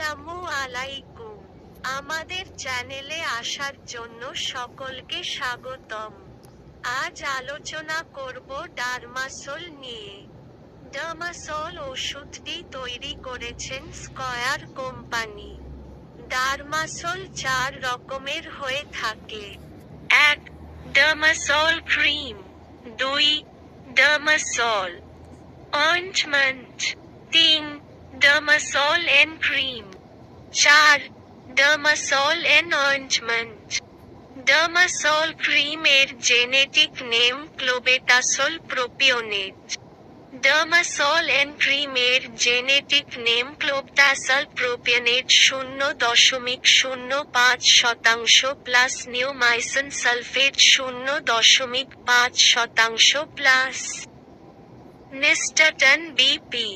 আসসালামু আলাইকুম। আমাদের চ্যানেলে আসার জন্য সকলকে স্বাগতম। আজ আলোচনা করব ডারমাসোল নিয়ে। ডারমাসোল ওষুধটি তৈরি করেছেন স্কয়ার কোম্পানি। ডারমাসোল চার রকমের হয়ে থাকে। এক, ডারমাসোল ক্রিম। দুই, ডারমাসোল। অয়েন্টমেন্ট তিন ডারমাসোল এন ক্রিম চার Dermasol N ointment Dermasol cream এর genetic name clobetasol propionate Dermasol N cream এর জেনেটিক নেম ক্লোবটাসল প্রোপিওনেট শূন্য দশমিক শূন্য পাঁচ শতাংশ প্লাস নিওমাইসিন সালফেট শূন্য দশমিক পাঁচ শতাংশ প্লাস নিস্টাটন বিপি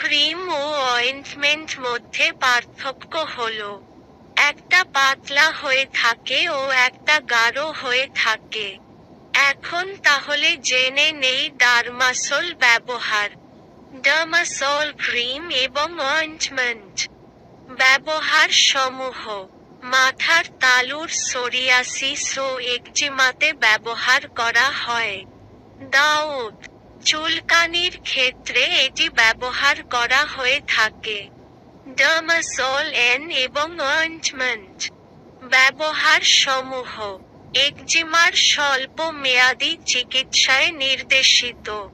ক্রিম ও অয়েন্টমেন্ট মধ্যে পার্থক্য হলো। একটা পাতলা হয়ে থাকে ও একটা গাঢ় হয়ে থাকে। এখন তাহলে জেনে নেই ডারমাসোল ব্যবহার। ডারমাসোল ক্রিম এবং অয়েন্টমেন্ট ব্যবহার সমূহ। মাথার তালুর সোরিয়াসিস ও একজিমাতে ব্যবহার করা হয়। দাউদ চুলকানির ক্ষেত্রে এটি ব্যবহার করা হয়ে থাকে। ডার্মাসোল এন এবং অয়েন্টমেন্ট ব্যবহার সমূহ। একজিমার স্বল্প মেয়াদী চিকিৎসায় নির্দেশিত।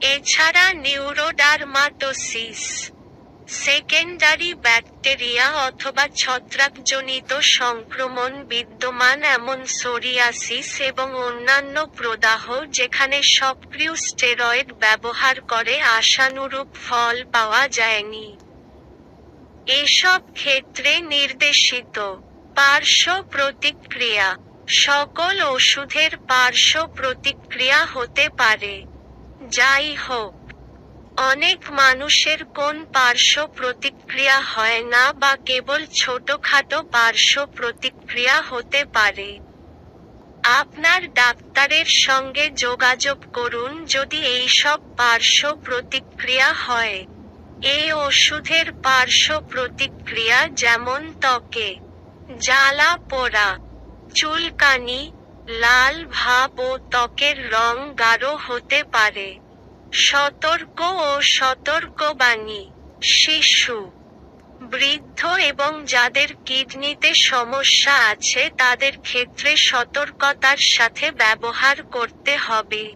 এছাড়া নিউরোডার্মাটোসিস সেকেন্ডারি ব্যাকটেরিয়া অথবা ছত্রাকজনিত সংক্রমণ, বিদ্যমান এমন সোরিয়াসিস এবং অন্যান্য প্রদাহ যেখানে সক্রিয় স্টেরয়েড ব্যবহার করে আশানুরূপ ফল পাওয়া যায়নি। এসব ক্ষেত্রে নির্দেশিত পার্শ্ব প্রতিক্রিয়া। সকল ওষুধের পার্শ্ব প্রতিক্রিয়া হতে পারে। যাই হোক অনেক মানুষের কোন পার্শ্ব প্রতিক্রিয়া হয় না বা কেবল ছোটখাটো পার্শ্ব প্রতিক্রিয়া হতে পারে। আপনার ডাক্তারের সঙ্গে যোগাযোগ করুন যদি এইসব পার্শ্ব প্রতিক্রিয়া হয়। এই ওষুধের পার্শ্ব প্রতিক্রিয়া যেমন ত্বকে, জ্বালা পোড়া, চুলকানি, লাল ভাব ও ত্বকের রং গাঢ় হতে পারে। সতর্ক ও সতর্কবাণী। শিশু, বৃদ্ধ এবং যাদের কিডনিতে সমস্যা আছে, তাদের ক্ষেত্রে সতর্কতার সাথে ব্যবহার করতে হবে।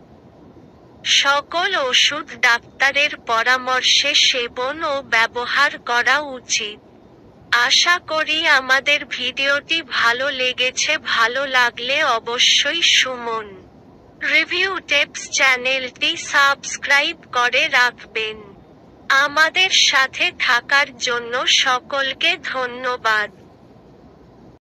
সকল ওষুধ ডাক্তারের পরামর্শে সেবন ও ব্যবহার করা উচিত। আশা করি আমাদের ভিডিওটি ভালো লেগেছে, ভালো লাগলে অবশ্যই সুমন। রিভিউ টেপস চ্যানেলটি সাবস্ক্রাইব করে রাখবেন। আমাদের সাথে থাকার জন্য সকলকে ধন্যবাদ।